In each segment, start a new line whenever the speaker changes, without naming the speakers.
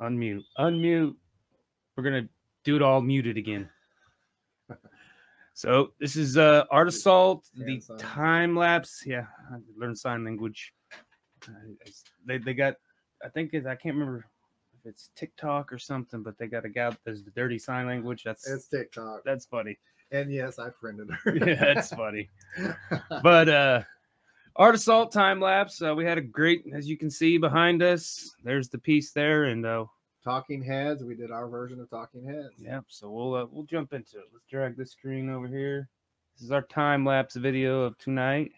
unmute, unmute. We're gonna do it all muted again. So this is uh Art Assault, the
sign.
time lapse. Yeah, I learned sign language. Uh, they they got, I think I can't remember if it's TikTok or something, but they got a guy. There's the dirty sign language. That's
It's TikTok.
that's funny.
And yes, I friended her.
yeah, that's funny. But uh Art Assault time lapse. Uh, we had a great, as you can see behind us. There's the piece there, and uh,
Talking Heads. We did our version of Talking Heads.
Yep. So we'll uh, we'll jump into it. Let's drag this screen over here. This is our time lapse video of tonight.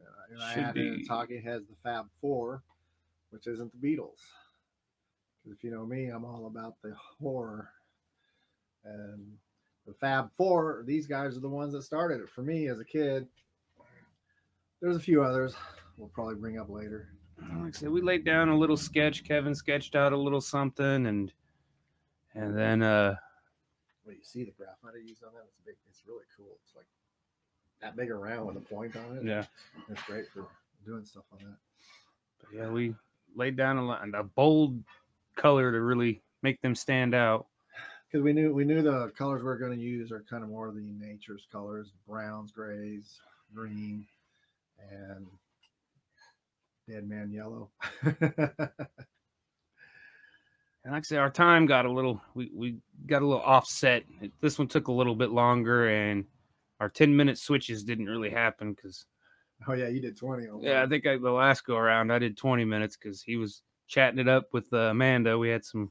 Uh, and I
Should
added
be-
Talking Heads the Fab Four, which isn't the Beatles. Because if you know me, I'm all about the horror. And the Fab Four, these guys are the ones that started it for me as a kid. There's a few others we'll probably bring up later.
Like I said, we laid down a little sketch. Kevin sketched out a little something, and and then uh
Well, you see the graphite I used on that? It's big. It's really cool. It's like that big around with a point on it.
yeah,
It's great for doing stuff on that.
but yeah, we laid down a, lot, a bold color to really make them stand out.
because we knew we knew the colors we are going to use are kind of more of the nature's colors browns grays green and dead man yellow
And like I say, our time got a little, we, we got a little offset. This one took a little bit longer, and our 10 minute switches didn't really happen because,
oh yeah you did 20 on
yeah, I think I, the last go around I did 20 minutes because he was chatting it up with uh, Amanda. We had some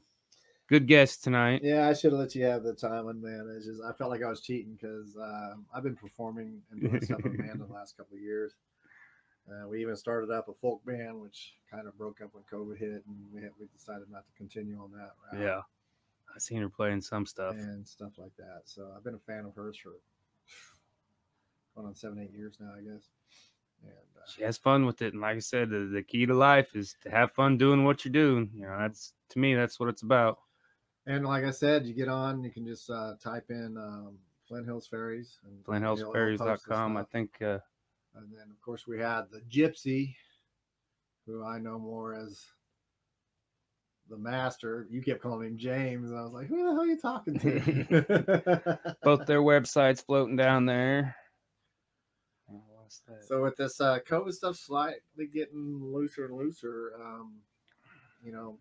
good guests tonight.
yeah i should have let you have the time on man it's just i felt like i was cheating because um, i've been performing and doing stuff with amanda the last couple of years uh, we even started up a folk band which kind of broke up when covid hit and we, had, we decided not to continue on that route.
Yeah. I've seen her playing some stuff.
and stuff like that. So I've been a fan of hers for going on seven, eight years now, I guess. And uh,
She has fun with it. And like I said, the, the key to life is to have fun doing what you're doing. You know, that's to me, that's what it's about.
and like I said, you get on, you can just uh, type in um, Flint Hills Ferries and it'll- it'll post the
FlintHillsFerries.com. I think uh,
And then of course we had the Gypsy, who I know more as the master. You kept calling him James, and I was like, "Who the hell are you talking to?"
both their websites floating down there. What's that?
So with this uh, COVID stuff slightly getting looser and looser, um, you know,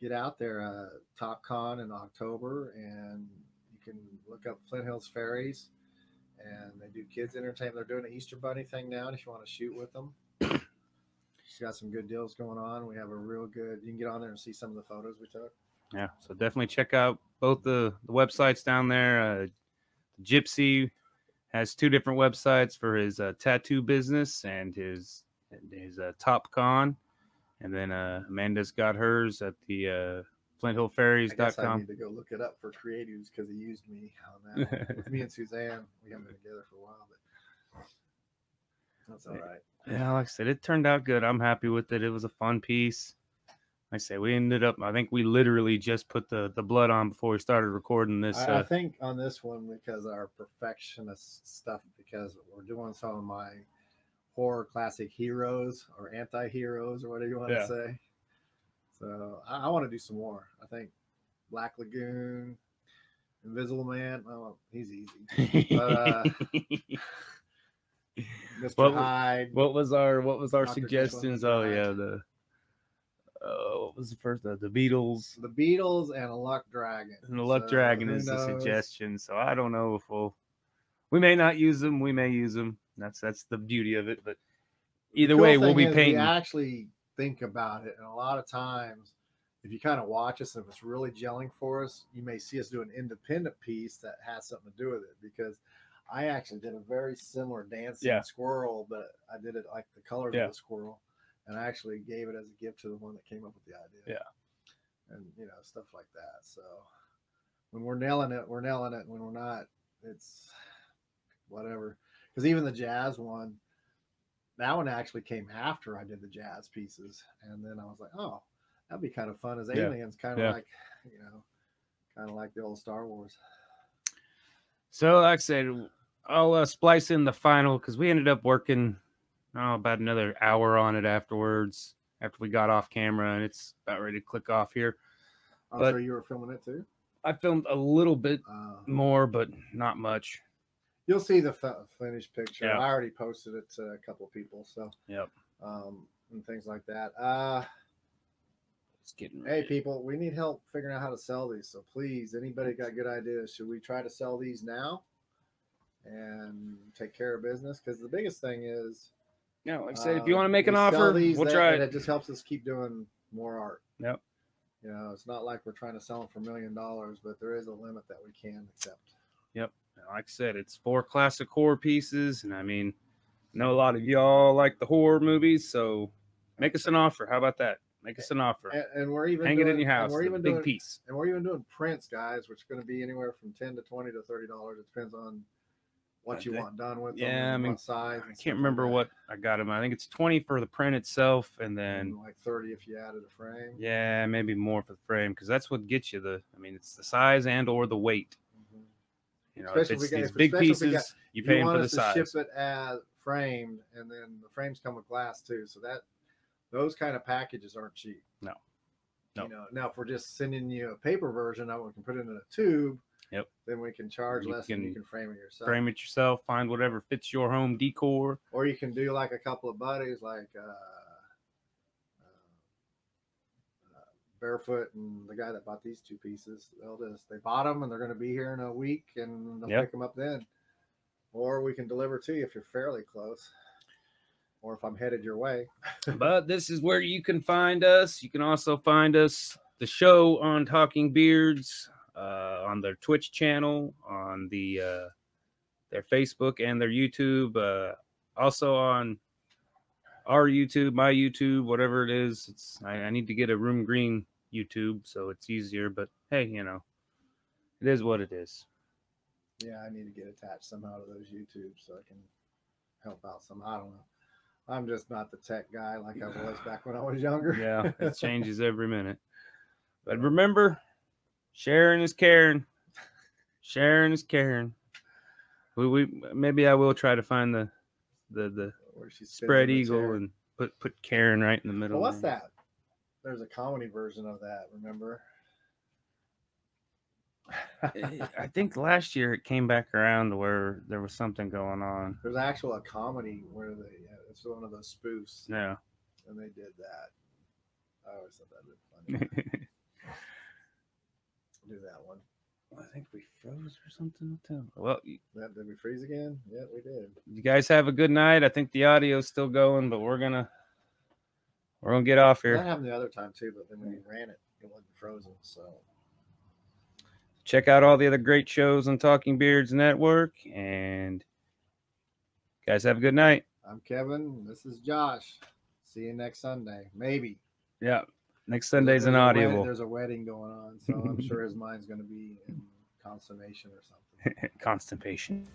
get out there. Uh, Top Con in October, and you can look up Flint Hills Ferries, and they do kids entertainment. They're doing an Easter Bunny thing now, and if you want to shoot with them, she's got some good deals going on. We have a real good. You can get on there and see some of the photos we took.
Yeah, so definitely check out both the, the websites down there. Uh, Gypsy has two different websites for his uh, tattoo business and his his uh, Top Con, and then uh, Amanda's got hers at the uh,
I guess I need to go look it up for creatives because he used me on that. with me and Suzanne, we haven't been together for a while, but that's all right.
Yeah, like I said, it turned out good. I'm happy with it. It was a fun piece. Like I say, we ended up. I think we literally just put the the blood on before we started recording this.
I, I
Uh,
think on this one because our perfectionist stuff, because we're doing some of my horror classic heroes or anti-heroes or whatever you want
Yeah.
to say. So I, I want to do some more. I think Black Lagoon, Invisible Man. Oh, he's easy. But, uh, Mr.
What-
Hyde.
what was our what was our
Dr.
Suggestions? Oh
Hyde.
yeah, the uh, what was the first? The, the Beatles
the Beatles and a Luck Dragon.
and the Luck
So
Dragon is the suggestion. So I don't know if we'll. We may not use them. We may use them. That's that's the beauty of it. But either
cool
way, we'll be
is
painting.
We actually think about it, and a lot of times, if you kind of watch us, and if it's really gelling for us, you may see us do an independent piece that has something to do with it. Because I actually did a very similar dancing
Yeah.
squirrel, but I did it like the colors
Yeah.
of the squirrel, and I actually gave it as a gift to the one that came up with the idea.
Yeah.
and you know stuff like that. So when we're nailing it, we're nailing it. When we're not, it's whatever. Because even the jazz one, that one actually came after I did the jazz pieces, and then I was like, oh, that'd be kind of fun as
Yeah.
aliens, kind of
Yeah.
like, you know, kind of like the old Star Wars.
So, like I said, I'll uh, splice in the final because we ended up working oh, about another hour on it afterwards, after we got off camera, and it's about ready to click off here.
I'm
But-
sure you were filming it too.
I filmed a little bit
Uh,
more, but not much.
You'll see the fi- finished picture.
Yeah.
I already posted it to a couple of people, so
Yep.
um, and things like that. Uh,
It's getting
hey, people, we need help figuring out how to sell these. So please, anybody got good ideas? Should we try to sell these now and take care of business? Because the biggest thing is,
Yeah, like I said, if you
uh,
want to make an
we
offer,
these,
we'll
that-
try
and
it.
It just helps us keep doing more art.
Yep.
You know, it's not like we're trying to sell them for a million dollars, but there is a limit that we can accept.
Like I said, it's four classic horror pieces, and I mean, I know a lot of y'all like the horror movies, so make us an offer. How about that? Make us an offer.
And, and we're even
Hang it in your house.
We're even
big
doing,
piece.
and we're even doing prints, guys, which is going to be anywhere from ten to twenty to thirty dollars. It depends on what
I
you
think-
want done with them.
yeah, I mean,
size.
I can't remember
that.
what I got them. I think it's twenty for the print itself, and
And
then
like thirty if you added a frame.
yeah, maybe more for the frame because that's what gets you the. I mean, it's the size and or the weight. You know,
Especially
if it's
we get-
these big
especially if we
pieces,
got-
you
You
pay them
want
for the
us to
size.
ship it as framed, and then the frames come with glass too. So that those kind of packages aren't cheap.
No. No.
You know, now if we're just sending you a paper version, that we can put it in a tube.
Yep.
Then we can charge
You
less, and you
can
can frame it yourself.
Frame it yourself. Find whatever fits your home decor.
or you can do like a couple of buddies like uh, uh, uh, barefoot and the guy that bought these two pieces they'll just they bought them and they're going to be here in a week and they'll
Yep.
pick them up then or we can deliver to you if you're fairly close or if i'm headed your way
but this is where you can find us. You can also find us the show on Talking Beards uh, on their Twitch channel, on the uh, their Facebook and their YouTube. Uh, also on our YouTube, my YouTube, whatever it is. It's I, I need to get a room green YouTube so it's easier. But hey, you know, it is what it is.
yeah i need to get attached somehow to those YouTube so i can help out some i don't know i'm just not the tech guy like i was back when i was younger
Yeah, it changes every minute. But uh, remember, sharing is caring. Sharing is caring. We, we maybe I will try to find the the the spread eagle
chair.
and put put Karen right in the middle.
Well, what's that? There's a comedy version of that. Remember?
I think last year it came back around to where there was something going on.
There's actual a comedy where they uh, it's one of those spoofs,
Yeah.
and they did that. I always thought that looked funny. Do that one.
I think we froze or something. Well, you,
did we freeze again? Yeah, we did.
you guys have a good night. I think the audio's still going, but we're gonna we're gonna get off here.
That happened the other time too, but then when you ran it, it wasn't frozen. So
check out all the other great shows on Talking Beards Network. And guys, have a good night.
I'm Kevin. This is Josh. See you next Sunday, maybe.
Yeah. Next Sunday's an
There's a wedding- There's a wedding going on, so I'm sure his mind's going to be in consummation or something.
Constipation.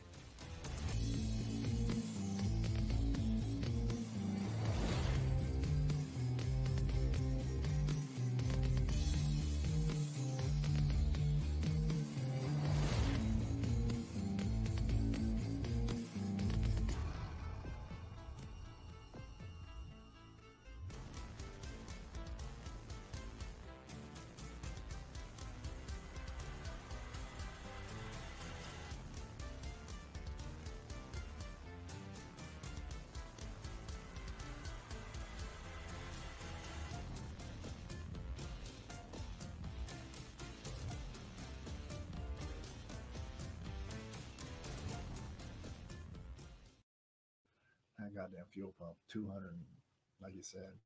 Goddamn fuel pump, 200, like you said.